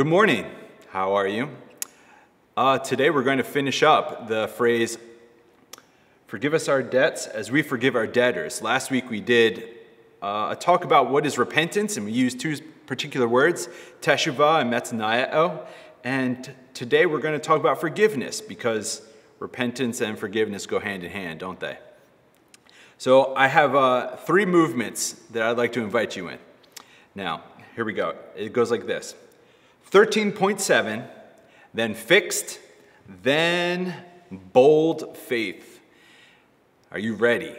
Good morning. How are you? Uh, today we're going to finish up the phrase, forgive us our debts as we forgive our debtors. Last week we did uh, a talk about what is repentance, and we used two particular words, teshuvah and metanoeo. And today we're going to talk about forgiveness because repentance and forgiveness go hand in hand, don't they? So I have uh, three movements that I'd like to invite you in. Now, here we go. It goes like this 13.7, then fixed, then bold faith. Are you ready?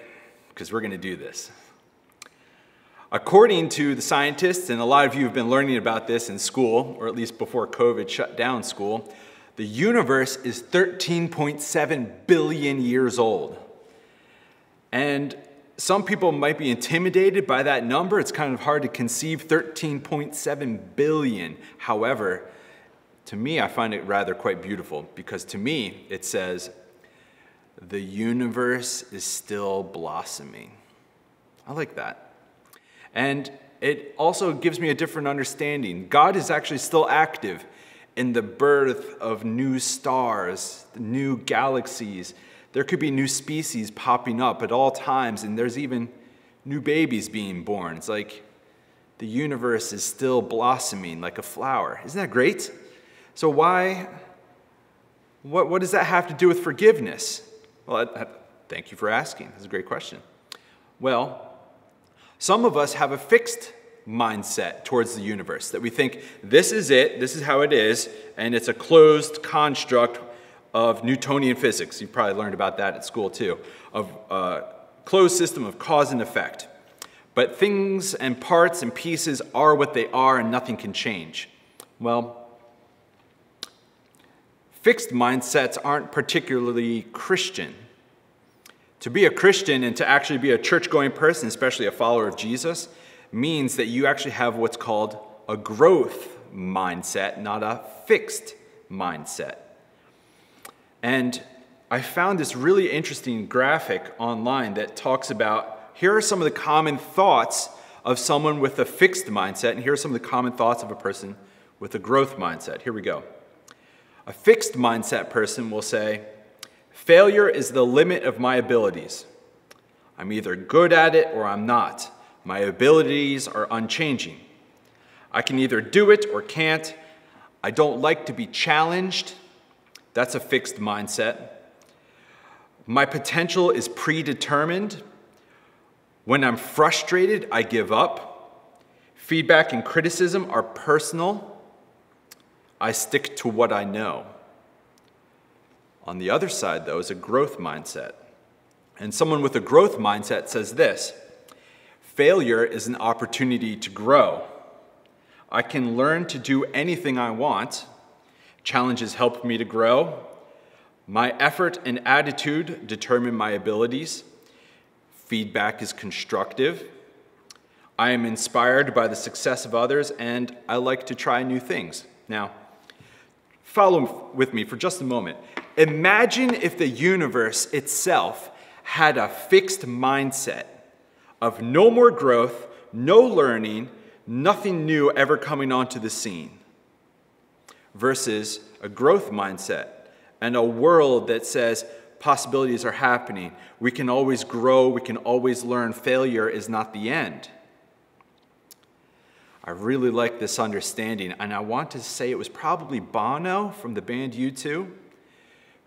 Because we're going to do this. According to the scientists, and a lot of you have been learning about this in school, or at least before COVID shut down school, the universe is 13.7 billion years old. And some people might be intimidated by that number. It's kind of hard to conceive 13.7 billion. However, to me, I find it rather quite beautiful because to me, it says, the universe is still blossoming. I like that. And it also gives me a different understanding. God is actually still active in the birth of new stars, new galaxies, there could be new species popping up at all times, and there's even new babies being born. It's like the universe is still blossoming like a flower. Isn't that great? So, why? What, what does that have to do with forgiveness? Well, I, I, thank you for asking. That's a great question. Well, some of us have a fixed mindset towards the universe that we think this is it, this is how it is, and it's a closed construct of Newtonian physics. You probably learned about that at school too, of a uh, closed system of cause and effect. But things and parts and pieces are what they are and nothing can change. Well, fixed mindsets aren't particularly Christian. To be a Christian and to actually be a church going person, especially a follower of Jesus, means that you actually have what's called a growth mindset, not a fixed mindset. And I found this really interesting graphic online that talks about here are some of the common thoughts of someone with a fixed mindset, and here are some of the common thoughts of a person with a growth mindset. Here we go. A fixed mindset person will say, Failure is the limit of my abilities. I'm either good at it or I'm not. My abilities are unchanging. I can either do it or can't. I don't like to be challenged. That's a fixed mindset. My potential is predetermined. When I'm frustrated, I give up. Feedback and criticism are personal. I stick to what I know. On the other side, though, is a growth mindset. And someone with a growth mindset says this failure is an opportunity to grow. I can learn to do anything I want Challenges help me to grow. My effort and attitude determine my abilities. Feedback is constructive. I am inspired by the success of others, and I like to try new things. Now, follow with me for just a moment. Imagine if the universe itself had a fixed mindset of no more growth, no learning, nothing new ever coming onto the scene versus a growth mindset and a world that says possibilities are happening. We can always grow, we can always learn. Failure is not the end. I really like this understanding, and I want to say it was probably Bono from the band U2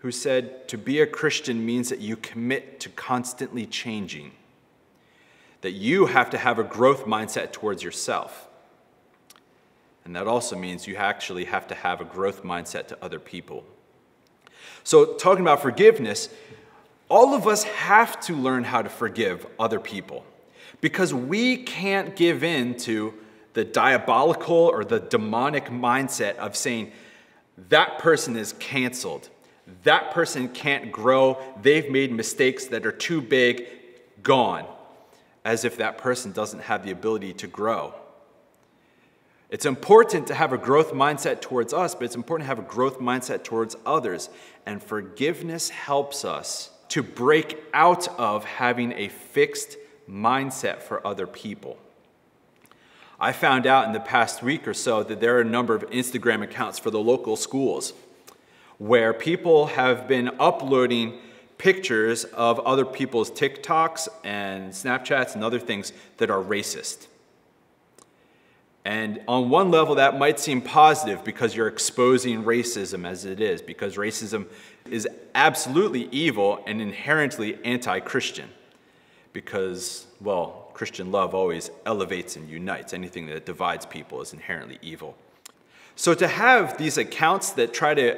who said to be a Christian means that you commit to constantly changing, that you have to have a growth mindset towards yourself. And that also means you actually have to have a growth mindset to other people. So, talking about forgiveness, all of us have to learn how to forgive other people because we can't give in to the diabolical or the demonic mindset of saying, that person is canceled. That person can't grow. They've made mistakes that are too big, gone. As if that person doesn't have the ability to grow. It's important to have a growth mindset towards us, but it's important to have a growth mindset towards others. And forgiveness helps us to break out of having a fixed mindset for other people. I found out in the past week or so that there are a number of Instagram accounts for the local schools where people have been uploading pictures of other people's TikToks and Snapchats and other things that are racist. And on one level, that might seem positive because you're exposing racism as it is, because racism is absolutely evil and inherently anti Christian. Because, well, Christian love always elevates and unites. Anything that divides people is inherently evil. So to have these accounts that try to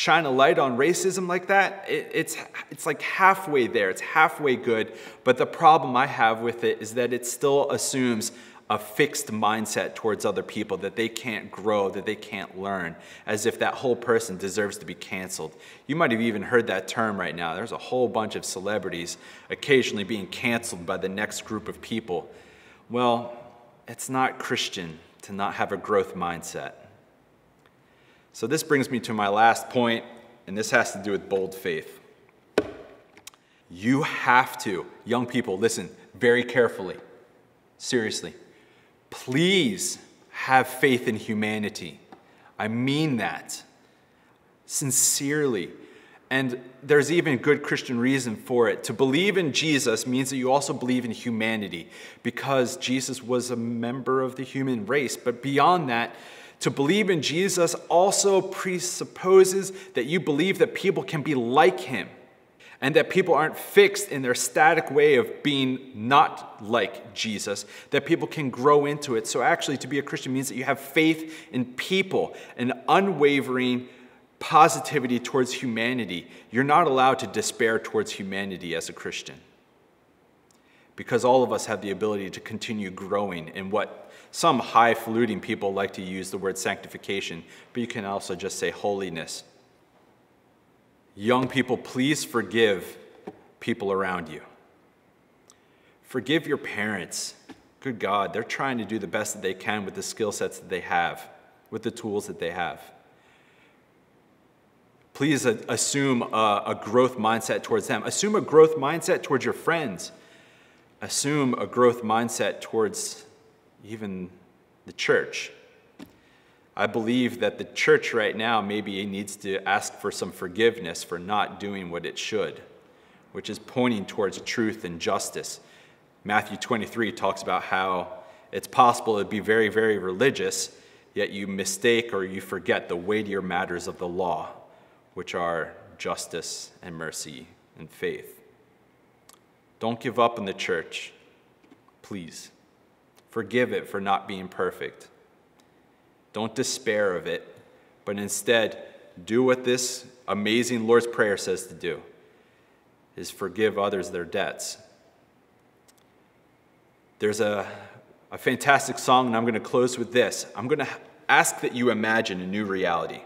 shine a light on racism like that, it, it's, it's like halfway there. It's halfway good. But the problem I have with it is that it still assumes a fixed mindset towards other people that they can't grow, that they can't learn, as if that whole person deserves to be canceled. You might have even heard that term right now. There's a whole bunch of celebrities occasionally being canceled by the next group of people. Well, it's not Christian to not have a growth mindset. So, this brings me to my last point, and this has to do with bold faith. You have to, young people, listen very carefully, seriously. Please have faith in humanity. I mean that sincerely. And there's even good Christian reason for it. To believe in Jesus means that you also believe in humanity because Jesus was a member of the human race. But beyond that, to believe in Jesus also presupposes that you believe that people can be like him and that people aren't fixed in their static way of being not like Jesus, that people can grow into it. So, actually, to be a Christian means that you have faith in people, an unwavering positivity towards humanity. You're not allowed to despair towards humanity as a Christian because all of us have the ability to continue growing in what some highfalutin people like to use the word sanctification, but you can also just say holiness. Young people, please forgive people around you. Forgive your parents. Good God, they're trying to do the best that they can with the skill sets that they have, with the tools that they have. Please assume a, a growth mindset towards them. Assume a growth mindset towards your friends. Assume a growth mindset towards even the church. I believe that the church right now maybe needs to ask for some forgiveness for not doing what it should, which is pointing towards truth and justice. Matthew 23 talks about how it's possible to be very, very religious, yet you mistake or you forget the weightier matters of the law, which are justice and mercy and faith. Don't give up on the church, please. Forgive it for not being perfect. Don't despair of it, but instead do what this amazing Lord's Prayer says to do is forgive others their debts. There's a, a fantastic song, and I'm going to close with this. I'm going to ask that you imagine a new reality.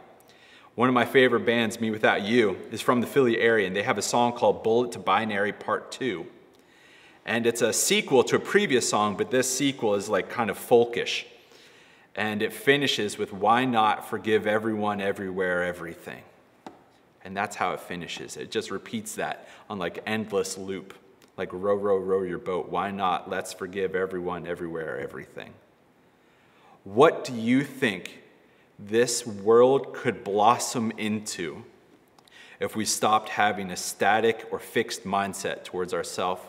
One of my favorite bands, mewithoutYou, is from the Philly area, and they have a song called Bullet to Binary Part 2. And it's a sequel to a previous song, but this sequel is like kind of folkish. And it finishes with, Why not forgive everyone, everywhere, everything? And that's how it finishes. It just repeats that on like endless loop. Like row, row, row your boat. Why not? Let's forgive everyone, everywhere, everything. What do you think this world could blossom into if we stopped having a static or fixed mindset towards ourselves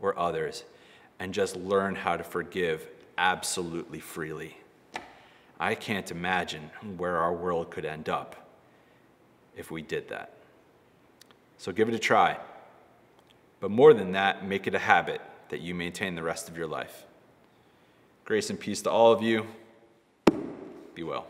or others and just learn how to forgive absolutely freely? I can't imagine where our world could end up if we did that. So give it a try. But more than that, make it a habit that you maintain the rest of your life. Grace and peace to all of you. Be well.